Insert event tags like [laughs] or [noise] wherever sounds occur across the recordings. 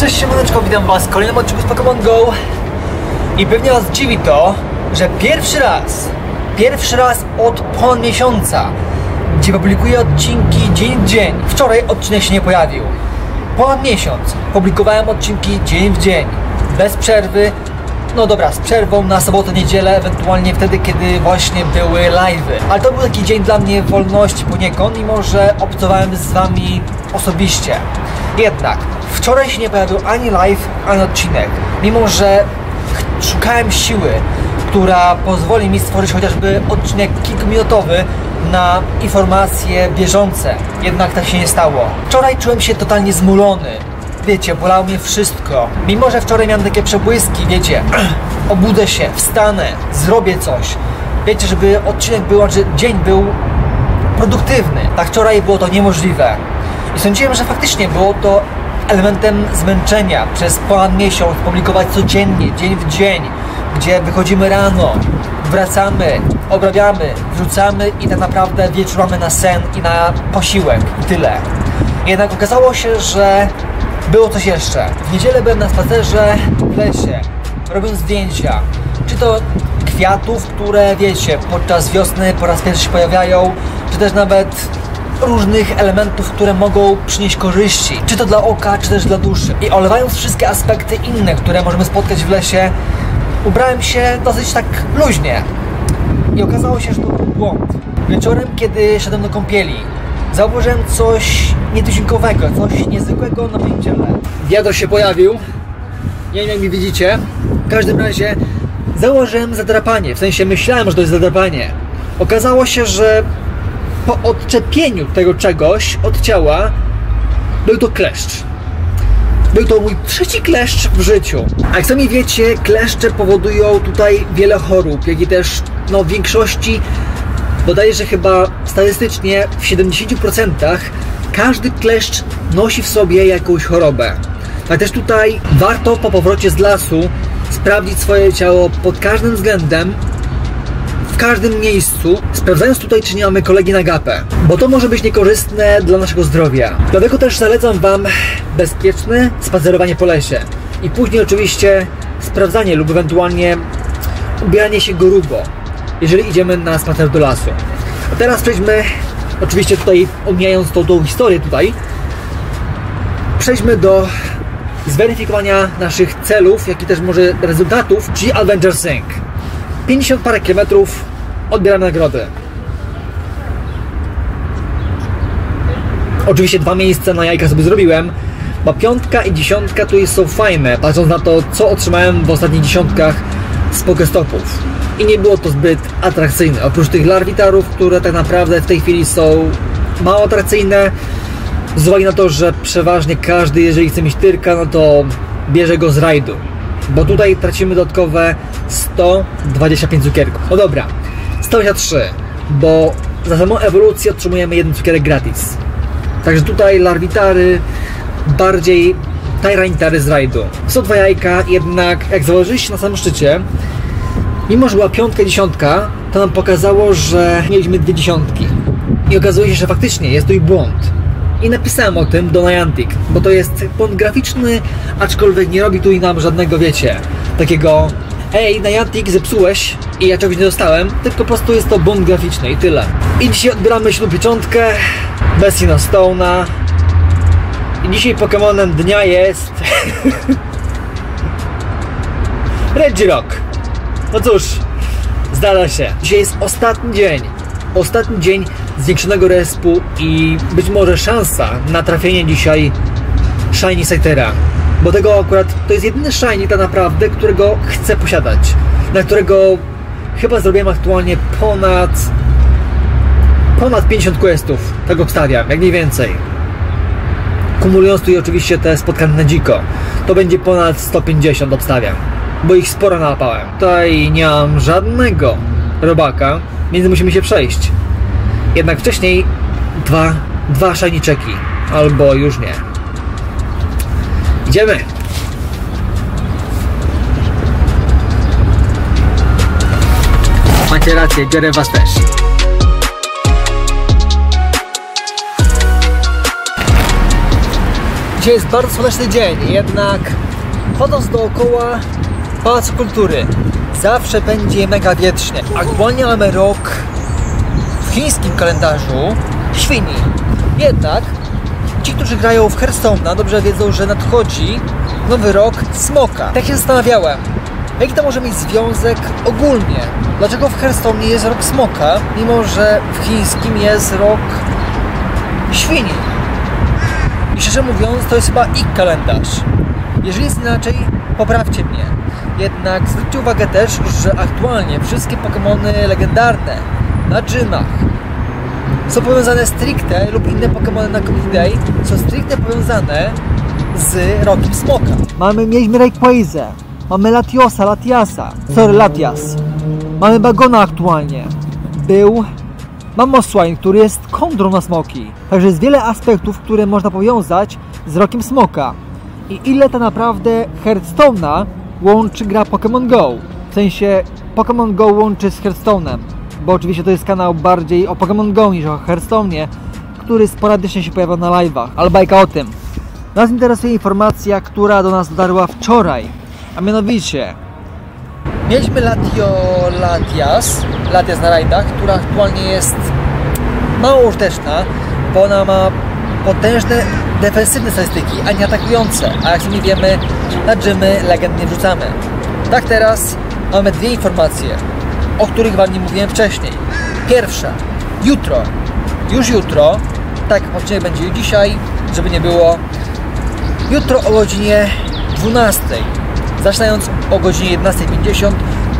Cześć siemaneczko, witam was w kolejnym odcinku z Pokémon GO. I pewnie was dziwi to, że pierwszy raz, pierwszy raz od ponad miesiąca Gdzie publikuję odcinki dzień w dzień. Wczoraj odcinek się nie pojawił. Ponad miesiąc publikowałem odcinki dzień w dzień. Bez przerwy. No dobra, z przerwą na sobotę, niedzielę, ewentualnie wtedy, kiedy właśnie były live'y. Ale to był taki dzień dla mnie wolności poniekąd, mimo że obcowałem z wami osobiście. Jednak, wczoraj się nie pojawił ani live, ani odcinek. Mimo, że szukałem siły, która pozwoli mi stworzyć chociażby odcinek kilkuminutowy na informacje bieżące. Jednak tak się nie stało. Wczoraj czułem się totalnie zmulony wiecie, bolało mnie wszystko. Mimo, że wczoraj miałem takie przebłyski, wiecie, [clears throat] obudzę się, wstanę, zrobię coś. Wiecie, żeby odcinek był, że dzień był produktywny. Tak wczoraj było to niemożliwe. I sądziłem, że faktycznie było to elementem zmęczenia przez ponad miesiąc publikować codziennie, dzień w dzień, gdzie wychodzimy rano, wracamy, obrabiamy, wrzucamy i tak naprawdę wieczór mamy na sen i na posiłek i tyle. Jednak okazało się, że było coś jeszcze. W niedzielę byłem na spacerze w lesie, robiąc zdjęcia. Czy to kwiatów, które wiecie, podczas wiosny po raz pierwszy się pojawiają, czy też nawet różnych elementów, które mogą przynieść korzyści, czy to dla oka, czy też dla duszy. I olewając wszystkie aspekty inne, które możemy spotkać w lesie, ubrałem się dosyć tak luźnie. I okazało się, że to był błąd. Wieczorem, kiedy szedłem do kąpieli, zauważyłem coś nietuzinkowego, coś niezwykłego na moim ciele. Się pojawił. Nie wiem, jak mi widzicie. W każdym razie założyłem zadrapanie, w sensie myślałem, że to jest zadrapanie. Okazało się, że po odczepieniu tego czegoś od ciała był to kleszcz. Był to mój trzeci kleszcz w życiu. A jak sami wiecie, kleszcze powodują tutaj wiele chorób, jak i też no, w większości, dodaję, że chyba statystycznie w 70% każdy kleszcz nosi w sobie jakąś chorobę. Ale też tutaj warto po powrocie z lasu sprawdzić swoje ciało pod każdym względem, każdym miejscu, sprawdzając tutaj, czy nie mamy kolegi na gapę, bo to może być niekorzystne dla naszego zdrowia. Dlatego też zalecam Wam bezpieczne spacerowanie po lesie i później oczywiście sprawdzanie lub ewentualnie ubieranie się grubo, jeżeli idziemy na spacer do lasu. A teraz przejdźmy, oczywiście tutaj omijając tą, tą historię tutaj, przejdźmy do zweryfikowania naszych celów, jak i też może rezultatów, czyli Adventure Sync. 50 parę kilometrów, odbieramy nagrody. Oczywiście dwa miejsca na jajka sobie zrobiłem, bo piątka i dziesiątka tu są fajne, patrząc na to, co otrzymałem w ostatnich dziesiątkach z pokestopów. I nie było to zbyt atrakcyjne. Oprócz tych larwitarów, które tak naprawdę w tej chwili są mało atrakcyjne, z uwagi na to, że przeważnie każdy, jeżeli chce mieć tyrka, no to bierze go z rajdu. Bo tutaj tracimy dodatkowe 125 cukierków. No dobra, 123, bo za samą ewolucję otrzymujemy jeden cukierek gratis. Także tutaj larwitary, bardziej tajranitary z rajdu. Są dwa jajka, jednak jak założyliście na samym szczycie, mimo że była piątka dziesiątka, to nam pokazało, że mieliśmy dwie dziesiątki. I okazuje się, że faktycznie jest to i błąd. I napisałem o tym do Niantic, bo to jest błąd graficzny, aczkolwiek nie robi tu i nam żadnego, wiecie, takiego Ej, Niantic zepsułeś i ja czegoś nie dostałem, tylko po prostu jest to błąd graficzny i tyle. I dzisiaj odbieramy ślub pieczątkę, bez Stone'a. I dzisiaj Pokemonem dnia jest... [laughs] Regirock. No cóż, zdarza się. Dzisiaj jest ostatni dzień. Ostatni dzień zwiększonego respu i być może szansa na trafienie dzisiaj Shiny Sightera. Bo tego akurat to jest jedyny Shiny tak naprawdę, którego chcę posiadać. Na którego chyba zrobiłem aktualnie ponad ponad 50 questów. Tak obstawiam, jak mniej więcej. Kumulując tu oczywiście te spotkane na dziko. To będzie ponad 150 obstawiam. Bo ich sporo nałapałem. Tutaj nie mam żadnego robaka, więc musimy się przejść. Jednak wcześniej dwa, dwa shiny czeki. Albo już nie. Idziemy! Macie rację, biorę was też. Dzisiaj jest bardzo słoneczny dzień, jednak chodząc dookoła Pałacu Kultury zawsze będzie mega wietrznie. Aktualnie mamy rok w chińskim kalendarzu świni. Jednak ci, którzy grają w Hearthstone'a dobrze wiedzą, że nadchodzi nowy rok smoka. Tak się zastanawiałem, jaki to może mieć związek ogólnie? Dlaczego w Hearthstone jest rok smoka, mimo że w chińskim jest rok świni? I szczerze mówiąc, to jest chyba ich kalendarz. Jeżeli jest inaczej, poprawcie mnie. Jednak zwróćcie uwagę też, że aktualnie wszystkie Pokémony legendarne na gymach są powiązane stricte lub inne Pokémony na Community Day są stricte powiązane z rokiem smoka. Mamy, mieliśmy Rayquaza, mamy Latiosa, Latiasa, sorry, Latias. Mamy Bagona aktualnie. Był Mamoswine, który jest kondrą na smoki. Także jest wiele aspektów, które można powiązać z rokiem smoka. I ile to naprawdę Hearthstone'a łączy gra Pokémon Go? W sensie Pokémon Go łączy z Hearthstone'em. Bo oczywiście to jest kanał bardziej o Pokémon Go niż o Hearthstone'ie, który sporadycznie się pojawia na live'ach. Ale bajka o tym. Nas interesuje informacja, która do nas dotarła wczoraj. A mianowicie Mieliśmy Latio Latias, Latias na rajdach, która aktualnie jest mało użyteczna, bo ona ma potężne defensywne statystyki, a nie atakujące. A jak sami wiemy, na dżymy legend nie wrzucamy. Tak teraz mamy dwie informacje, o których Wam nie mówiłem wcześniej. Pierwsza, jutro, już jutro, tak odcinek będzie dzisiaj, żeby nie było, jutro o godzinie 12 Zaczynając o godzinie 11.50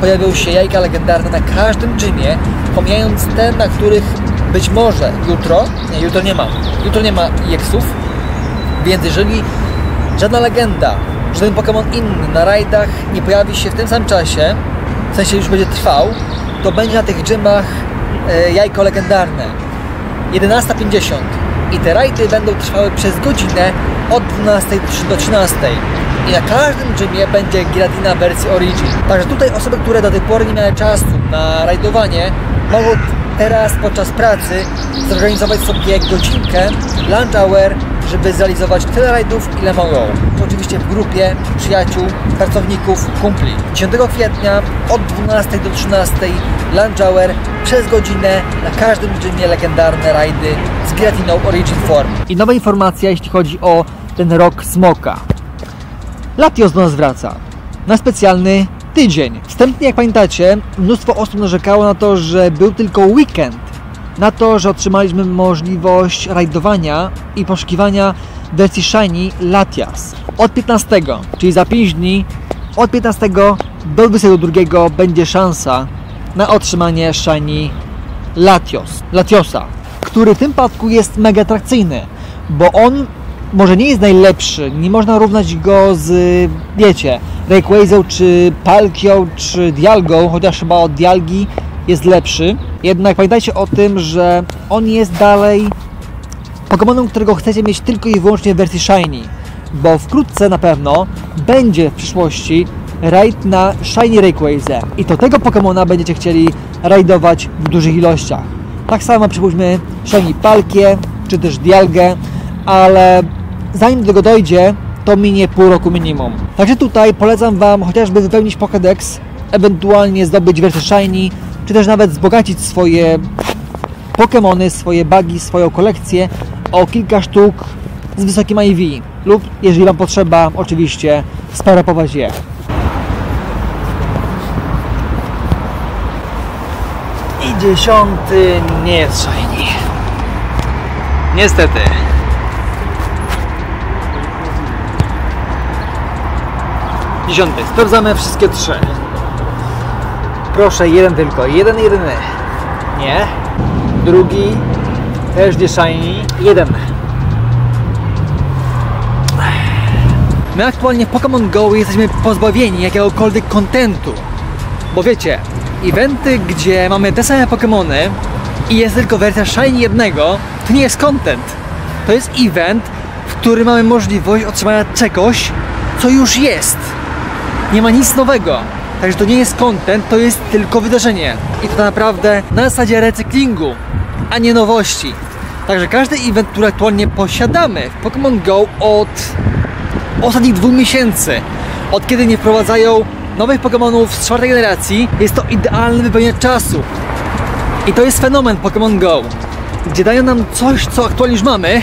pojawią się jajka legendarne na każdym gymie, pomijając te, na których być może jutro, nie, jutro nie ma, jutro nie ma jeksów, więc jeżeli żadna legenda, żaden Pokémon inny na rajdach nie pojawi się w tym samym czasie, w sensie już będzie trwał, to będzie na tych gymach e, jajko legendarne. 11.50 i te rajdy będą trwały przez godzinę od 12 do 13 i na każdym gymie będzie Giratina wersji Origin. Także tutaj osoby, które do tej pory nie miały czasu na rajdowanie, mogą teraz podczas pracy zorganizować sobie godzinkę, lunch hour, żeby zrealizować tyle rajdów, ile mogą. Oczywiście w grupie przyjaciół, pracowników, kumpli. 10 kwietnia od 12 do 13 lunch hour przez godzinę na każdym gymie legendarne rajdy z Giratiną Origin Form. I nowa informacja, jeśli chodzi o ten rok Smoka. Latios do nas wraca na specjalny tydzień. Wstępnie, jak pamiętacie, mnóstwo osób narzekało na to, że był tylko weekend. Na to, że otrzymaliśmy możliwość rajdowania i poszukiwania wersji Shiny Latias. Od 15, czyli za 5 dni, od 15 do 22 będzie szansa na otrzymanie Shiny Latios, Latiosa, który w tym przypadku jest mega atrakcyjny, bo on może nie jest najlepszy, nie można równać go z, wiecie, Rayquazą, czy Palkią, czy Dialgą, chociaż chyba od Dialgi jest lepszy. Jednak pamiętajcie o tym, że on jest dalej Pokémonem, którego chcecie mieć tylko i wyłącznie w wersji Shiny, bo wkrótce na pewno będzie w przyszłości raid na Shiny Rayquaza i to tego Pokémona będziecie chcieli rajdować w dużych ilościach. Tak samo przypuśćmy Shiny Palkie, czy też Dialgę, ale zanim do tego dojdzie, to minie pół roku minimum. Także tutaj polecam Wam chociażby wypełnić Pokédex, ewentualnie zdobyć wersję Shiny, czy też nawet wzbogacić swoje Pokémony, swoje bugi, swoją kolekcję o kilka sztuk z wysokim IV lub jeżeli Wam potrzeba, oczywiście sparopować je. I dziesiąty nie jest shiny. Niestety. Dziesiąty. Sprawdzamy wszystkie trzy. Proszę, jeden tylko. Jeden, jedyny. Nie. Drugi. Też nie shiny. Jeden. My aktualnie w Pokémon Go jesteśmy pozbawieni jakiegokolwiek kontentu. Bo wiecie, eventy, gdzie mamy te same Pokémony i jest tylko wersja Shiny jednego, to nie jest content. To jest event, w którym mamy możliwość otrzymania czegoś, co już jest. Nie ma nic nowego. Także to nie jest content, to jest tylko wydarzenie. I to naprawdę na zasadzie recyklingu, a nie nowości. Także każdy event, który aktualnie posiadamy w Pokémon Go od ostatnich dwóch miesięcy, od kiedy nie wprowadzają nowych Pokémonów z czwartej generacji, jest to idealny wypełniacz czasu. I to jest fenomen Pokémon Go, gdzie dają nam coś, co aktualnie już mamy,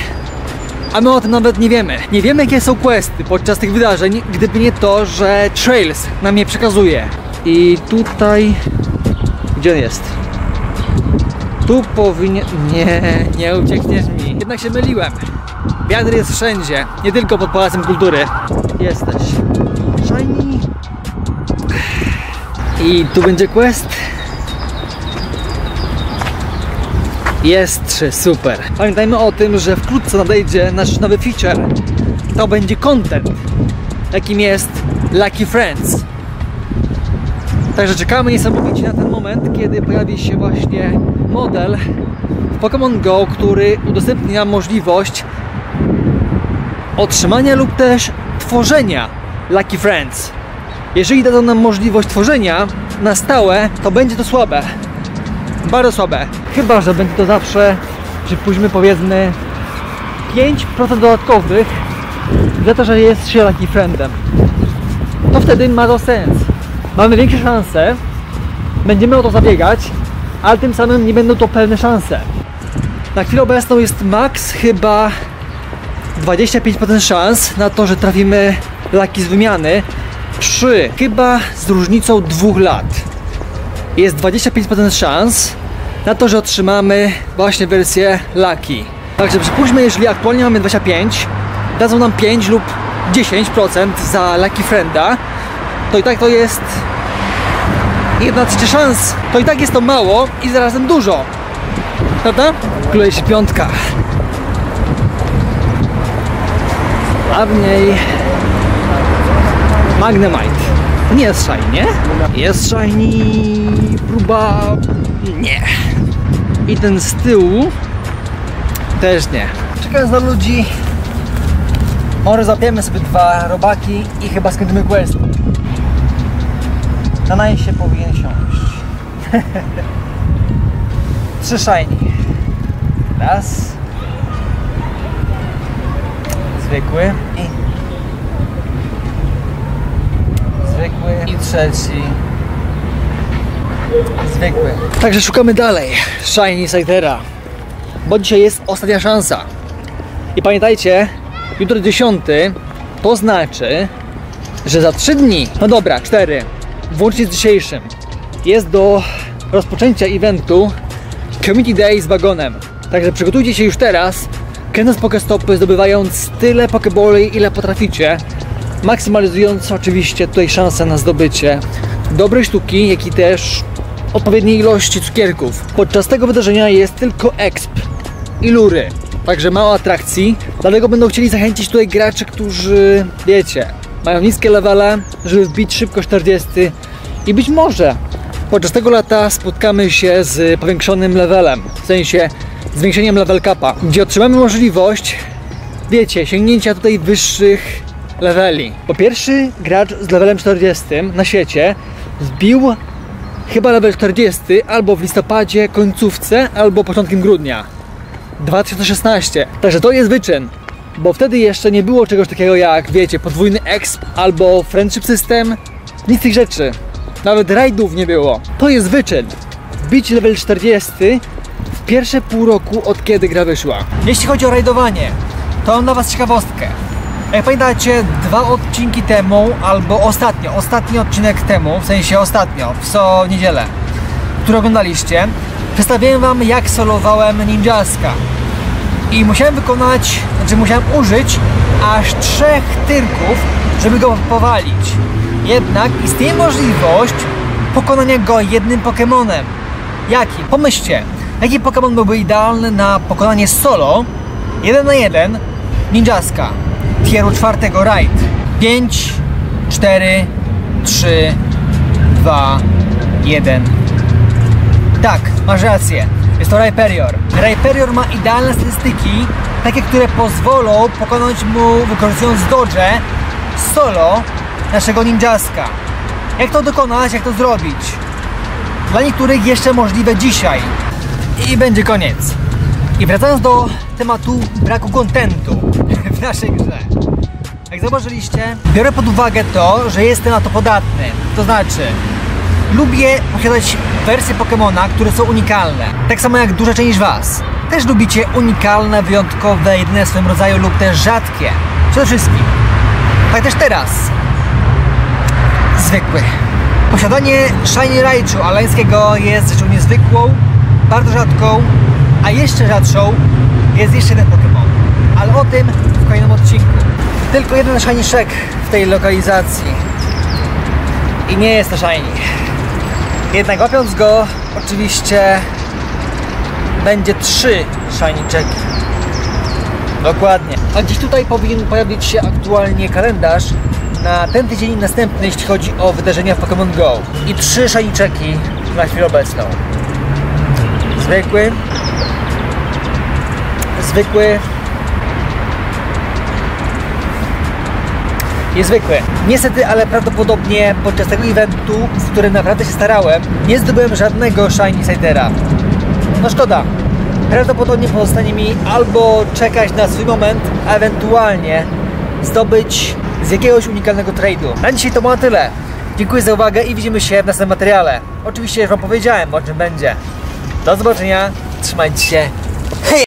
a my o tym nawet nie wiemy. Nie wiemy, jakie są questy podczas tych wydarzeń, gdyby nie to, że Trails nam je przekazuje. I tutaj... Gdzie on jest? Tu powinien... Nie, nie uciekniesz mi. Jednak się myliłem. Wiatr jest wszędzie, nie tylko pod Pałacem Kultury. Jesteś. Shiny. I tu będzie quest. Jest trzy, super. Pamiętajmy o tym, że wkrótce nadejdzie nasz nowy feature. To będzie content, jakim jest Lucky Friends. Także czekamy niesamowicie na ten moment, kiedy pojawi się właśnie model w Pokémon Go, który udostępni nam możliwość otrzymania lub też tworzenia Lucky Friends. Jeżeli dadzą nam możliwość tworzenia na stałe, to będzie to słabe. Bardzo słabe. Chyba, że będzie to zawsze, przypuśćmy powiedzmy 5% dodatkowych za to, że jest się Friendem. To wtedy ma to sens. Mamy większe szanse, będziemy o to zabiegać, ale tym samym nie będą to pewne szanse. Na chwilę obecną jest max chyba 25% szans na to, że trafimy laki z wymiany przy chyba z różnicą dwóch lat. Jest 25% szans na to, że otrzymamy właśnie wersję Lucky. Także przypuśćmy, jeżeli aktualnie mamy 25, dadzą nam 5 lub 10% za Lucky Frienda, to i tak to jest jedna trzecia szans. To i tak jest to mało i zarazem dużo. Prawda? Klei się piątka. A w niej Magnemite. Nie jest shiny? Jest shiny, próba... Nie. I ten z tyłu też nie. Czekając na ludzi, może zapiemy sobie dwa robaki i chyba skończymy quest. Na naj się powinien siąść. [laughs] Trzy shiny. Raz. Zwykły. I zwykły. I trzeci. Zwykły. Także szukamy dalej Shiny Sightera. Bo dzisiaj jest ostatnia szansa. I pamiętajcie, jutro 10 to znaczy, że za 3 dni, no dobra, 4, włącznie z dzisiejszym, jest do rozpoczęcia eventu Community Day z wagonem. Także przygotujcie się już teraz, kręcąc pokestopy, zdobywając tyle pokeboli, ile potraficie, maksymalizując oczywiście tutaj szansę na zdobycie dobrej sztuki, jak i też odpowiedniej ilości cukierków. Podczas tego wydarzenia jest tylko exp i lury, także mało atrakcji, dlatego będą chcieli zachęcić tutaj graczy, którzy, wiecie, mają niskie levele, żeby wbić szybko 40 i być może podczas tego lata spotkamy się z powiększonym levelem, w sensie zwiększeniem level capa, gdzie otrzymamy możliwość, wiecie, sięgnięcia tutaj wyższych leveli. Po pierwszy gracz z levelem 40 na świecie wbił chyba level 40 albo w listopadzie, końcówce, albo początkiem grudnia 2016. Także to jest wyczyn, bo wtedy jeszcze nie było czegoś takiego jak, wiecie, podwójny exp albo friendship system, nic tych rzeczy. Nawet rajdów nie było. To jest wyczyn. Wbić level 40 w pierwsze pół roku od kiedy gra wyszła. Jeśli chodzi o rajdowanie, to mam dla Was ciekawostkę. Jak pamiętacie, dwa odcinki temu, albo ostatnio, ostatni odcinek temu, w sensie ostatnio, w co niedzielę, który oglądaliście, przedstawiłem Wam jak solowałem Ninjaska. I musiałem wykonać, znaczy musiałem użyć aż trzech tyrków, żeby go powalić. Jednak istnieje możliwość pokonania go jednym Pokemonem. Jakim? Pomyślcie, jaki Pokemon byłby idealny na pokonanie solo, jeden na jeden, Ninjaska tieru czwartego raid. 5, 4, 3, 2, 1. Tak, masz rację. Jest to Rhyperior. Rhyperior ma idealne statystyki, takie, które pozwolą pokonać mu, wykorzystując dodge, solo naszego ninjaska. Jak to dokonać, jak to zrobić? Dla niektórych jeszcze możliwe dzisiaj. I będzie koniec. I wracając do tematu braku kontentu naszej grze. Jak zauważyliście, biorę pod uwagę to, że jestem na to podatny. To znaczy, lubię posiadać wersje Pokémona, które są unikalne. Tak samo jak duża część Was. Też lubicie unikalne, wyjątkowe, jedyne w swoim rodzaju lub też rzadkie. Przede wszystkim. Tak też teraz. Zwykły. Posiadanie Shiny Raichu alańskiego jest rzeczą niezwykłą, bardzo rzadką, a jeszcze rzadszą jest jeszcze jeden Pokémon. Ale o tym kolejnym odcinku. Tylko jeden Shiny Shek w tej lokalizacji. I nie jest to Shiny. Jednak łapiąc go, oczywiście będzie trzy Shiny. Dokładnie. A gdzieś tutaj powinien pojawić się aktualnie kalendarz na ten tydzień następny, jeśli chodzi o wydarzenia w Pokémon Go. I trzy Shiny Checki na chwilę obecną. Zwykły. Zwykły. Jest zwykły. Niestety, ale prawdopodobnie podczas tego eventu, w którym naprawdę się starałem, nie zdobyłem żadnego Shiny Sidera. No szkoda. Prawdopodobnie pozostanie mi albo czekać na swój moment, a ewentualnie zdobyć z jakiegoś unikalnego trade'u. Na dzisiaj to było na tyle. Dziękuję za uwagę i widzimy się w następnym materiale. Oczywiście już Wam powiedziałem o czym będzie. Do zobaczenia, trzymajcie się. Hej!